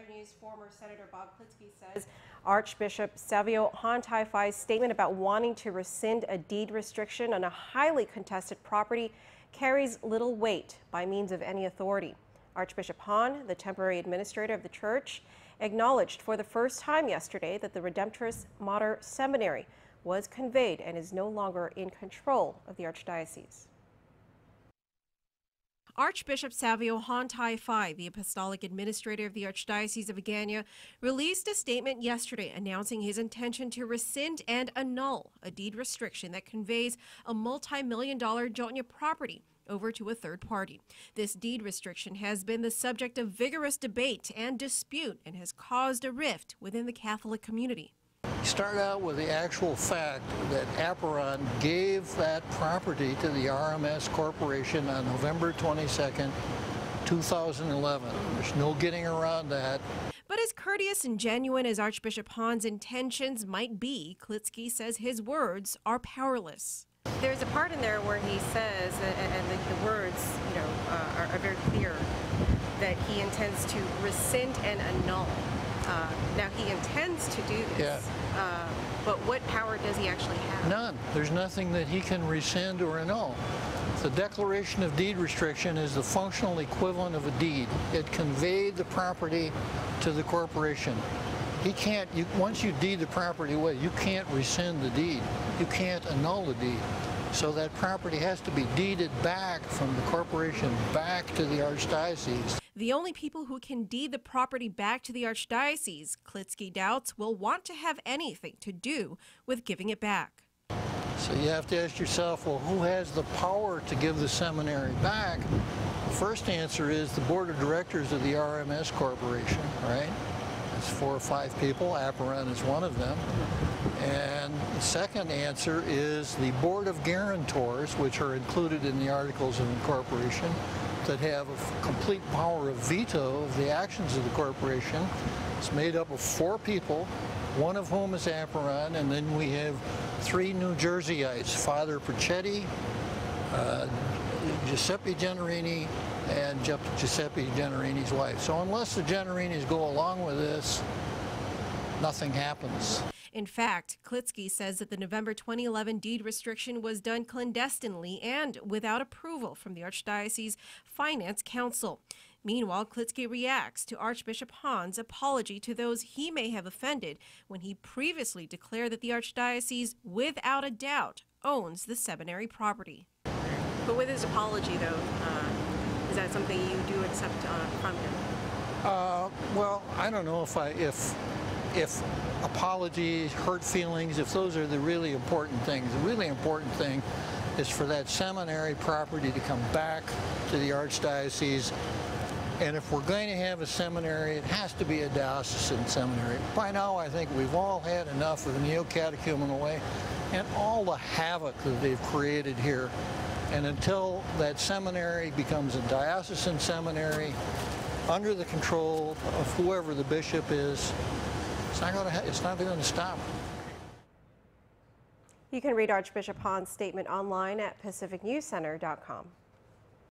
other news, former Senator Bob Klitzkie says Archbishop Savio Hon Tai-Fai's statement about wanting to rescind a deed restriction on a highly contested property carries little weight by means of any authority. Archbishop Hon, the temporary administrator of the church, acknowledged for the first time yesterday that the Redemptoris Mater Seminary was conveyed and is no longer in control of the Archdiocese. Archbishop Savio Hon Tai-Fai, the apostolic administrator of the Archdiocese of Agana, released a statement yesterday announcing his intention to rescind and annul a deed restriction that conveys a multi-million dollar Yona property over to a third party. This deed restriction has been the subject of vigorous debate and dispute and has caused a rift within the Catholic community. Start out with the actual fact that Apuron gave that property to the RMS Corporation on November 22nd, 2011. There's no getting around that. But as courteous and genuine as Archbishop Hon's intentions might be, Klitzkie says his words are powerless. There's a part in there where he says, and the, the words, you know, uh, are, are very clear, that he intends to rescind and annul. Uh, now he intends to do this, Yeah. uh, but what power does he actually have? None. There's nothing that he can rescind or annul. The declaration of deed restriction is the functional equivalent of a deed. It conveyed the property to the corporation. He can't, you, once you deed the property away, you can't rescind the deed. You can't annul the deed. So that property has to be deeded back from the corporation back to the archdiocese. The only people who can deed the property back to the Archdiocese, Klitzkie doubts, will want to have anything to do with giving it back. So you have to ask yourself, well, who has the power to give the seminary back? The first answer is the board of directors of the RMS Corporation, right? It's four or five people. Apuron is one of them. And the second answer is the board of guarantors, which are included in the articles of incorporation, that have a complete power of veto of the actions of the corporation. It's made up of four people, one of whom is Apuron, and then we have three New Jerseyites, Father Percetti, uh, Giuseppe Gennarini, and Giuseppe Gennarini's wife. So unless the Gennarinis go along with this, nothing happens. In fact, Klitzkie says that the November 2011 deed restriction was done clandestinely and without approval from the Archdiocese Finance Council. Meanwhile, Klitzkie reacts to Archbishop Hon's apology to those he may have offended when he previously declared that the Archdiocese, without a doubt, owns the seminary property. But with his apology, though, uh, is that something you do accept uh, from him? Uh, well, I don't know if I if if apologies, hurt feelings, if those are the really important things. The really important thing is for that seminary property to come back to the Archdiocese. And if we're going to have a seminary, it has to be a diocesan seminary. By now, I think we've all had enough of the neo-catechumenal way and all the havoc that they've created here. And until that seminary becomes a diocesan seminary under the control of whoever the bishop is, it's not going to, it's not going to stop. You can read Archbishop Hon's statement online at pacificnewscenter.com.